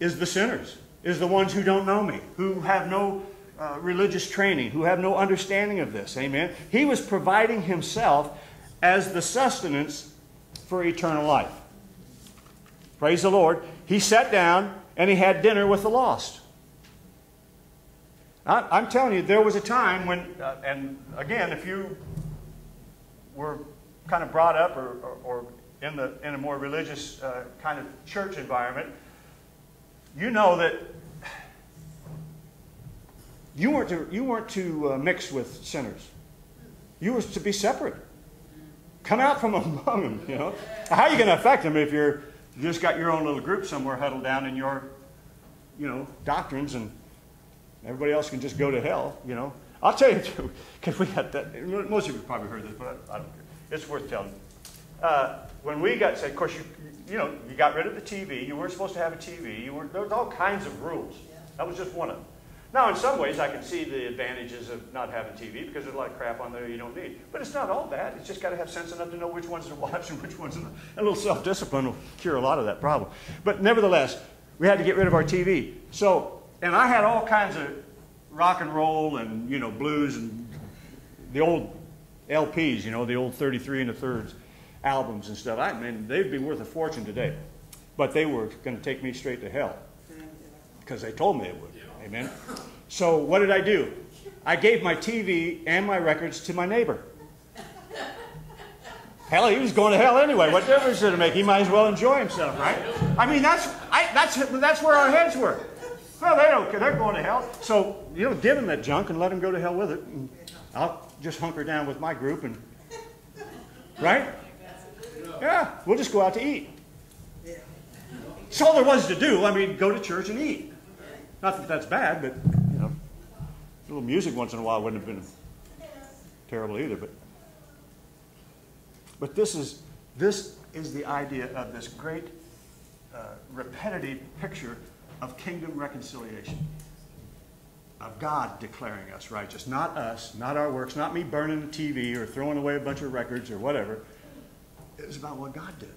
is the sinners is the ones who don't know me, who have no uh, religious training, who have no understanding of this. Amen. He was providing himself as the sustenance for eternal life. Praise the Lord. He sat down and he had dinner with the lost. I, am telling you, there was a time when, uh, and again, if you were kind of brought up or, or, or in, the, in a more religious uh, kind of church environment, you know that you weren't to, you weren't to uh, mix with sinners. You were to be separate. Come out from among them, you know. How are you going to affect them if you're you just got your own little group somewhere huddled down in your, you know, doctrines and everybody else can just go to hell, you know. I'll tell you, because we got that, most of you probably heard this, but I, I don't care. It's worth telling. Uh, when we got, of course, you, you know, you got rid of the TV. You weren't supposed to have a TV. You were, there was all kinds of rules. That was just one of them. Now, in some ways, I can see the advantages of not having TV because there's a lot of crap on there you don't need. But it's not all bad. It's just got to have sense enough to know which ones to watch and which ones not. A little self discipline will cure a lot of that problem. But nevertheless, we had to get rid of our TV. So, and I had all kinds of rock and roll and, you know, blues and the old LPs, you know, the old 33 and a thirds albums and stuff. I mean, they'd be worth a fortune today. But they were going to take me straight to hell mm-hmm. because they told me they would. Amen. So what did I do? I gave my TV and my records to my neighbor. Hell, he was going to hell anyway. What difference did it make? He might as well enjoy himself, right? I mean, that's I, that's that's where our heads were. Well, they don't care. They're going to hell. So you know, give them that junk and let them go to hell with it. I'll just hunker down with my group and right. Yeah, we'll just go out to eat. That's all there was to do. I mean, go to church and eat. Not that that's bad, but you know, a little music once in a while wouldn't have been terrible either. But but this is, this is the idea of this great uh, repetitive picture of kingdom reconciliation. Of God declaring us righteous. Not us, not our works, not me burning the TV or throwing away a bunch of records or whatever. It was about what God did.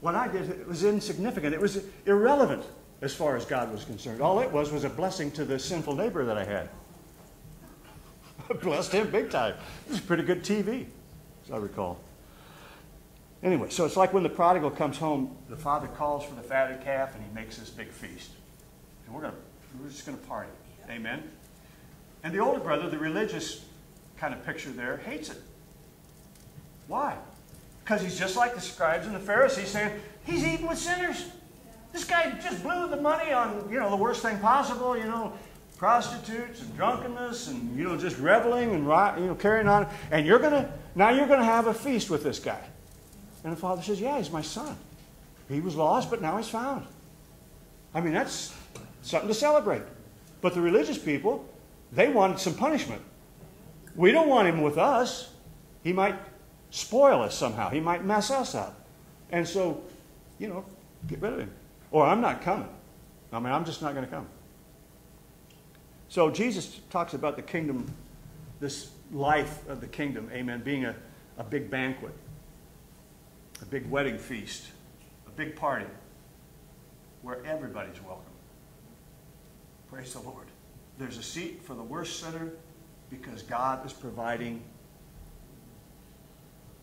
What I did it was insignificant. It was irrelevant as far as God was concerned. All it was was a blessing to the sinful neighbor that I had. I blessed him big time. It was pretty good TV as I recall. Anyway, so it's like when the prodigal comes home, the father calls for the fatted calf and he makes this big feast. And we're, gonna, we're just going to party. Amen? And the older brother, the religious kind of picture there, hates it. Why? Because he's just like the scribes and the Pharisees saying, he's eating with sinners. This guy just blew the money on, you know, the worst thing possible, you know, prostitutes and drunkenness and you know just reveling and you know carrying on. And you're going to now you're going to have a feast with this guy. And the father says yeah he's my son. He was lost but now he's found. I mean that's something to celebrate. But the religious people they wanted some punishment. We don't want him with us. He might spoil us somehow. He might mess us up. And so you know get rid of him. Or i'm not coming. I mean i'm just not going to come. So Jesus talks about the kingdom, this life of the kingdom, amen, being a, a big banquet, a big wedding feast, a big party where everybody's welcome. Praise the Lord. There's a seat for the worst sinner because God is providing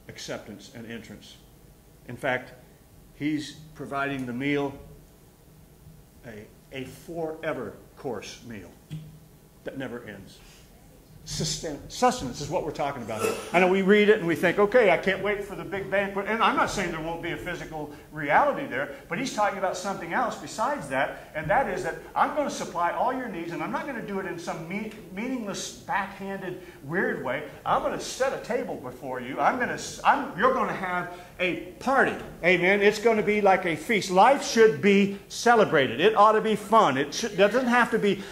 acceptance and entrance. In fact, He's providing the meal, a, a forever course meal that never ends. Sustenance is what we're talking about here. I know we read it and we think, okay, I can't wait for the big banquet. And I'm not saying there won't be a physical reality there, but he's talking about something else besides that, and that is that I'm going to supply all your needs, and I'm not going to do it in some me- meaningless, backhanded, weird way. I'm going to set a table before you. I'm going to, I'm, you're going to have a party. Amen. It's going to be like a feast. Life should be celebrated. It ought to be fun. It, should, it doesn't have to be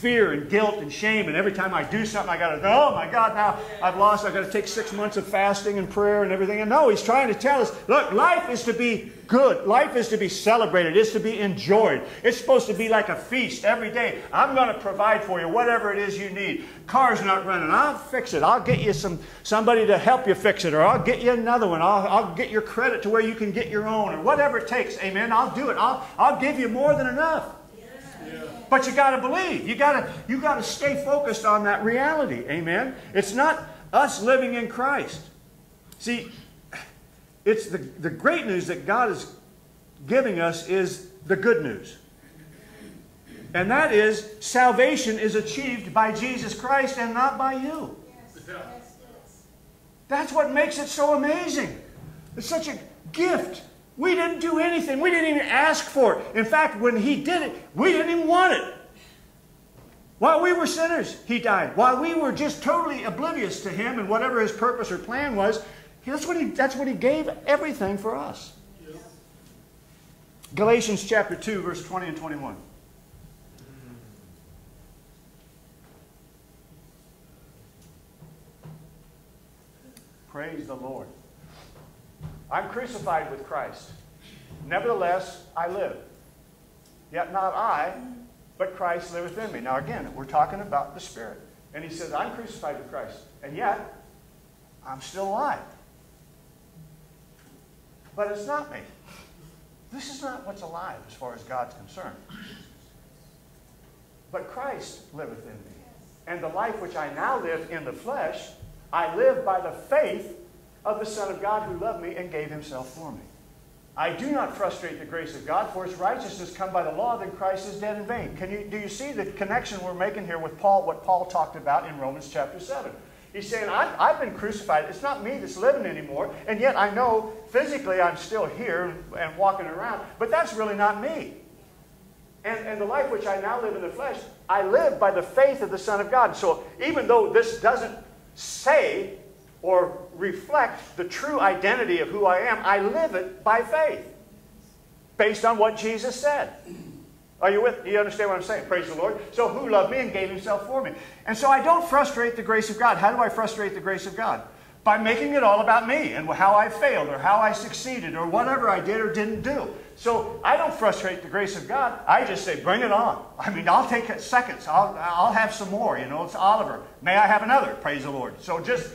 fear and guilt and shame. And every time I do something, I got to, oh my God, now I've lost. I've got to take six months of fasting and prayer and everything. And no, he's trying to tell us look, life is to be good. Life is to be celebrated. It's to be enjoyed. It's supposed to be like a feast every day. I'm going to provide for you whatever it is you need. Car's not running. I'll fix it. I'll get you some somebody to help you fix it, or I'll get you another one. I'll, I'll get your credit to where you can get your own, or whatever it takes. Amen. I'll do it. I'll, I'll give you more than enough. But you got to believe. You got to you got to stay focused on that reality. Amen. It's not us living in Christ. See, it's the, the great news that God is giving us is the good news. And that is salvation is achieved by Jesus Christ and not by you. That's what makes it so amazing. It's such a gift. We didn't do anything. We didn't even ask for it. In fact, when He did it, we didn't even want it. While we were sinners, He died. While we were just totally oblivious to Him and whatever His purpose or plan was, that's what He, that's what he gave everything for us. Galatians chapter 2, verse 20 and 21. Praise the Lord. I'm crucified with Christ. Nevertheless, I live. Yet not I, but Christ liveth in me. Now, again, we're talking about the Spirit. And he says, I'm crucified with Christ. And yet, I'm still alive. But it's not me. This is not what's alive as far as God's concerned. But Christ liveth in me. And the life which I now live in the flesh, I live by the faith of the Son of God who loved me and gave himself for me. I do not frustrate the grace of God, for its righteousness come by the law, then Christ is dead in vain. Can you, do you see the connection we're making here with Paul, what Paul talked about in Romans chapter 7? He's saying, I've, I've been crucified. It's not me that's living anymore. And yet I know physically I'm still here and walking around, but that's really not me. And, and the life which I now live in the flesh, I live by the faith of the Son of God. So even though this doesn't say or reflect the true identity of who I am, I live it by faith, based on what Jesus said. Are you with? Do you understand what I'm saying? Praise the Lord. So who loved me and gave himself for me? And so I don't frustrate the grace of God. How do I frustrate the grace of God? By making it all about me and how I failed or how I succeeded or whatever I did or didn't do. So I don't frustrate the grace of God. I just say, bring it on. I mean, I'll take seconds. I'll, I'll have some more. You know, it's Oliver. May I have another? Praise the Lord. So just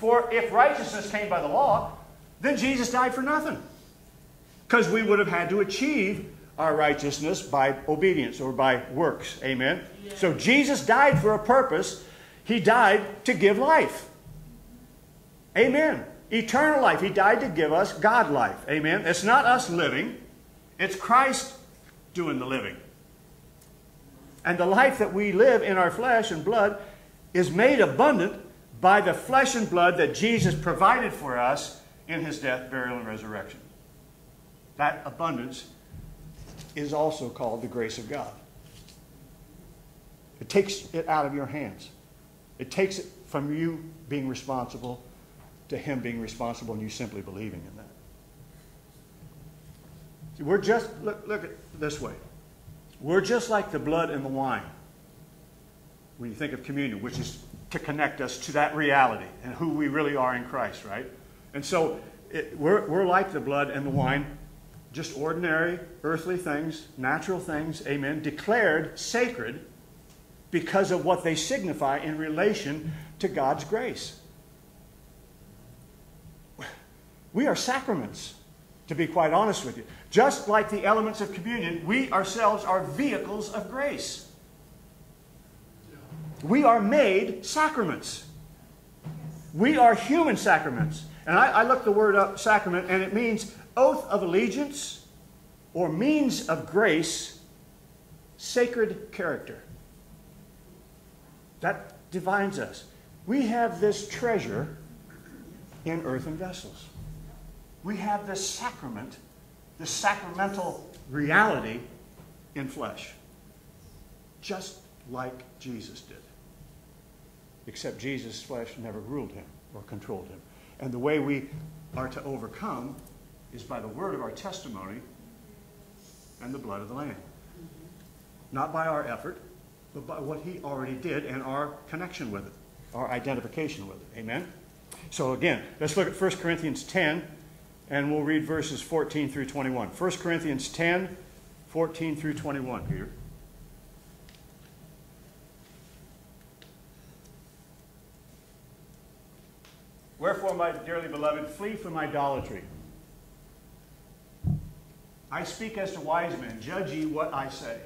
for if righteousness came by the law, then Jesus died for nothing. Because we would have had to achieve our righteousness by obedience or by works. Amen? Yeah. So Jesus died for a purpose. He died to give life. Amen. Eternal life. He died to give us God life. Amen. It's not us living, it's Christ doing the living. And the life that we live in our flesh and blood is made abundant by the flesh and blood that Jesus provided for us in his death, burial, and resurrection. That abundance is also called the grace of God. It takes it out of your hands. It takes it from you being responsible to Him being responsible and you simply believing in that. See, we're just, look, look at this way. We're just like the blood and the wine when you think of communion, which is to connect us to that reality and who we really are in Christ, right? And so it, we're, we're like the blood and the wine just ordinary earthly things, natural things, amen, declared sacred because of what they signify in relation to God's grace. We are sacraments, to be quite honest with you. Just like the elements of communion, we ourselves are vehicles of grace. We are made sacraments. We are human sacraments. And I, I looked the word up, sacrament, and it means oath of allegiance or means of grace, sacred character. That defines us. We have this treasure in earthen vessels. We have this sacrament, this sacramental reality in flesh, just like Jesus did. Except Jesus' flesh never ruled him or controlled him. And the way we are to overcome is by the word of our testimony and the blood of the Lamb. Not by our effort, but by what he already did and our connection with it, our identification with it. Amen? So again, let's look at 1 Corinthians 10, and we'll read verses 14 through 21. 1 Corinthians 10, 14 through 21, Peter. Wherefore, my dearly beloved, flee from idolatry. I speak as to wise men. Judge ye what I say.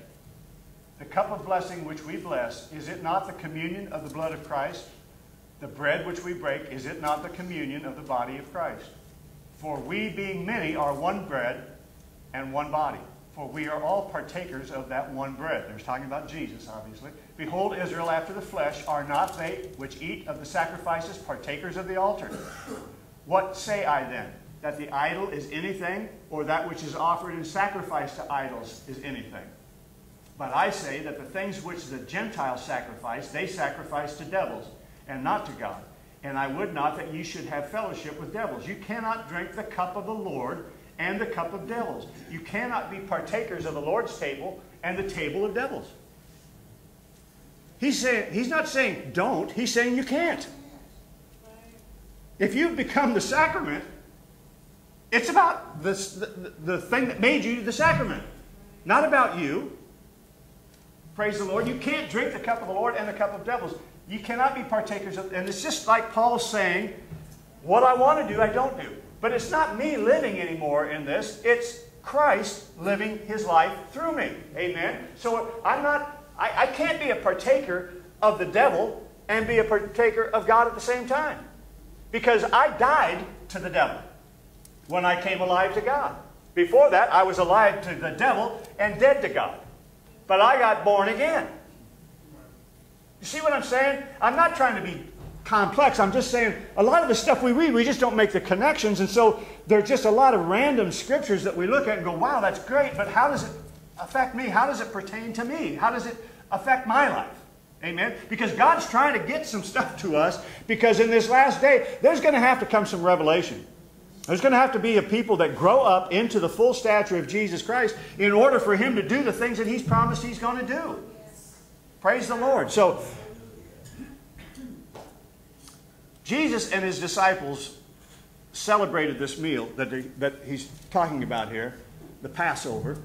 The cup of blessing which we bless, is it not the communion of the blood of Christ? The bread which we break, is it not the communion of the body of Christ? For we, being many, are one bread and one body. For we are all partakers of that one bread. There's talking about Jesus, obviously. Behold, Israel after the flesh, are not they which eat of the sacrifices partakers of the altar? What say I then? that the idol is anything, or that which is offered in sacrifice to idols is anything. But I say that the things which the Gentiles sacrifice, they sacrifice to devils, and not to God. And I would not that ye should have fellowship with devils. You cannot drink the cup of the Lord and the cup of devils. You cannot be partakers of the Lord's table and the table of devils. He's, saying, he's not saying don't, he's saying you can't. If you've become the sacrament, it's about the, the thing that made you the sacrament, not about you. Praise the Lord. You can't drink the cup of the Lord and the cup of devils. You cannot be partakers of, and it's just like Paul saying, what I want to do, I don't do. But it's not me living anymore in this. It's Christ living his life through me. Amen. So I'm not, I, I can't be a partaker of the devil and be a partaker of God at the same time. Because I died to the devil when I came alive to God. Before that, I was alive to the devil and dead to God. But I got born again. You see what I'm saying? I'm not trying to be complex. I'm just saying a lot of the stuff we read, we just don't make the connections. And so there's just a lot of random scriptures that we look at and go, wow, that's great, but how does it affect me? How does it pertain to me? How does it affect my life? Amen? Because God's trying to get some stuff to us because in this last day, there's going to have to come some revelation. There's going to have to be a people that grow up into the full stature of Jesus Christ in order for Him to do the things that He's promised He's going to do. Praise the Lord. So, Jesus and His disciples celebrated this meal that, they, that He's talking about here, the Passover.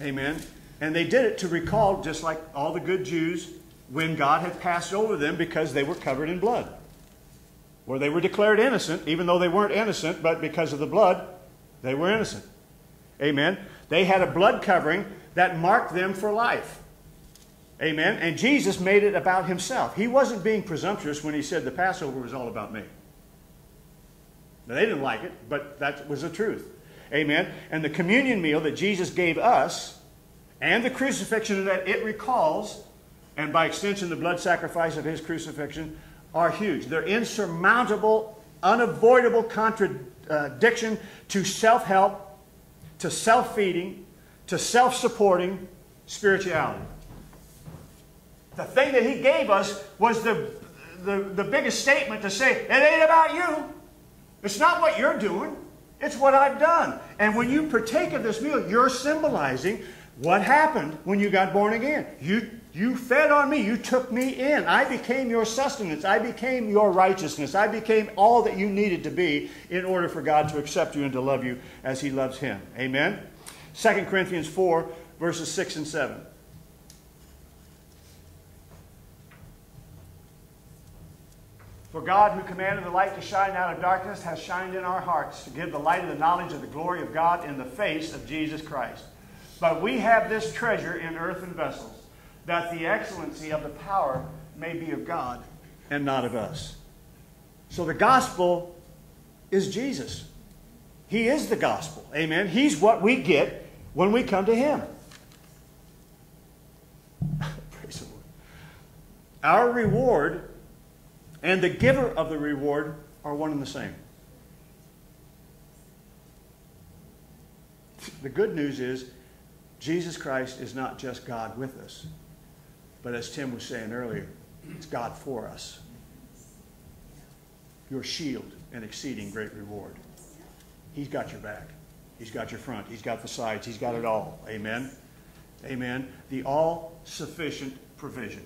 Amen. And they did it to recall, just like all the good Jews, when God had passed over them because they were covered in blood where they were declared innocent, even though they weren't innocent, but because of the blood, they were innocent. Amen. They had a blood covering that marked them for life. Amen. And Jesus made it about himself. He wasn't being presumptuous when he said the Passover was all about me. Now, they didn't like it, but that was the truth. Amen. And the communion meal that Jesus gave us and the crucifixion that it recalls, and by extension the blood sacrifice of his crucifixion, are huge. They're insurmountable, unavoidable contradiction to self help, to self feeding, to self supporting spirituality. The thing that he gave us was the, the, the biggest statement to say, it ain't about you. It's not what you're doing. It's what I've done. And when you partake of this meal, you're symbolizing what happened when you got born again. You you fed on me. You took me in. I became your sustenance. I became your righteousness. I became all that you needed to be in order for God to accept you and to love you as He loves Him. Amen? 2 Corinthians 4, verses 6 and 7. For God, who commanded the light to shine out of darkness, has shined in our hearts to give the light of the knowledge of the glory of God in the face of Jesus Christ. But we have this treasure in earthen vessels that the excellency of the power may be of God and not of us. So the gospel is Jesus. He is the gospel. Amen. He's what we get when we come to Him. Praise the Lord. Our reward and the giver of the reward are one and the same. The good news is Jesus Christ is not just God with us. But as Tim was saying earlier, it's God for us. Your shield and exceeding great reward. He's got your back. He's got your front. He's got the sides. He's got it all. Amen. Amen. The all sufficient provision.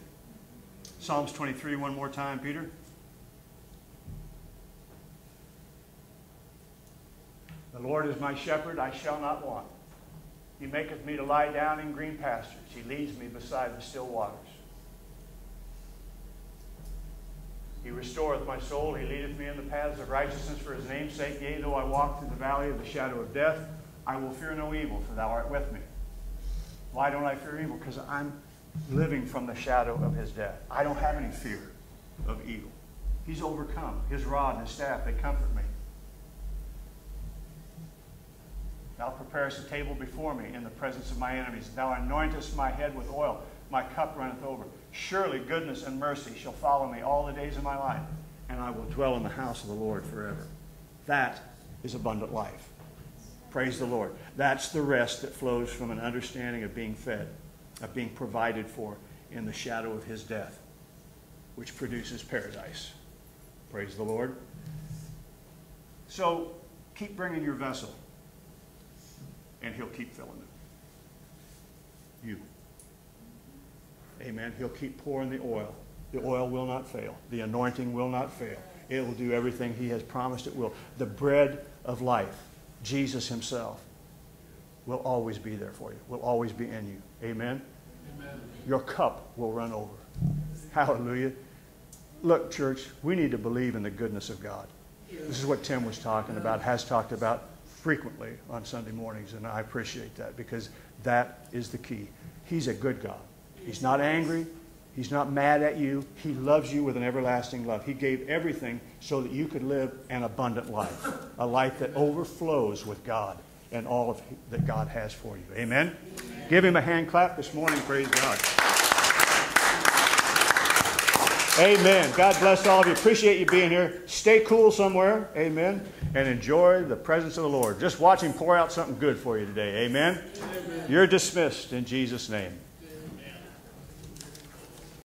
Psalms 23, one more time, Peter. The Lord is my shepherd, I shall not want. He maketh me to lie down in green pastures. He leads me beside the still waters. He restoreth my soul. He leadeth me in the paths of righteousness for his name's sake. Yea, though I walk through the valley of the shadow of death, I will fear no evil, for thou art with me. Why don't I fear evil? Because I'm living from the shadow of his death. I don't have any fear of evil. He's overcome. His rod and his staff, they comfort me. Thou preparest a table before me in the presence of my enemies. Thou anointest my head with oil. My cup runneth over. Surely goodness and mercy shall follow me all the days of my life, and I will dwell in the house of the Lord forever. That is abundant life. Praise the Lord. That's the rest that flows from an understanding of being fed, of being provided for in the shadow of his death, which produces paradise. Praise the Lord. So keep bringing your vessel and he'll keep filling it. You. Amen. He'll keep pouring the oil. The oil will not fail. The anointing will not fail. It will do everything he has promised it will. The bread of life, Jesus himself, will always be there for you, will always be in you. Amen. Amen. Your cup will run over. Hallelujah. Look, church, we need to believe in the goodness of God. This is what Tim was talking about, has talked about frequently on Sunday mornings, and I appreciate that because that is the key. He's a good God. He's not angry. He's not mad at you. He loves you with an everlasting love. He gave everything so that you could live an abundant life, a life that overflows with God and all of that God has for you. Amen? Give him a hand clap this morning. Praise God. Amen. God bless all of you. Appreciate you being here. Stay cool somewhere. Amen. And enjoy the presence of the Lord. Just watch him pour out something good for you today. Amen. You're dismissed in Jesus' name.